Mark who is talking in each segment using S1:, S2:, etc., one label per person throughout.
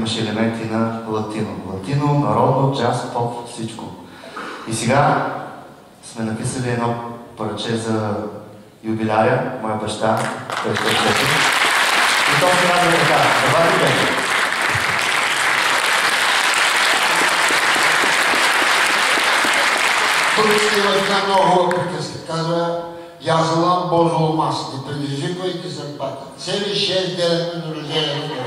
S1: имаше елементи на латино. Латино, народно, джаз, поп, всичко. И сега сме написали едно парче за юбиляря, моя баща, ще е И то се казва така, давай
S2: Тук ще има една много хубава приказка. Казва, Язалан Божо Олмаз, не предизвиквайки заплата. Цели 6 дена на рождение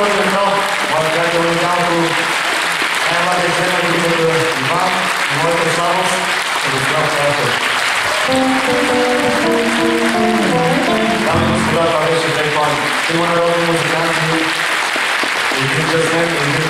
S1: въпрос, моят приятел уникалното най-младия член на групата Иван моята слабост, Станислав Царков. Дами и господа, това беше Тайфон. Трима народни музиканти, един и един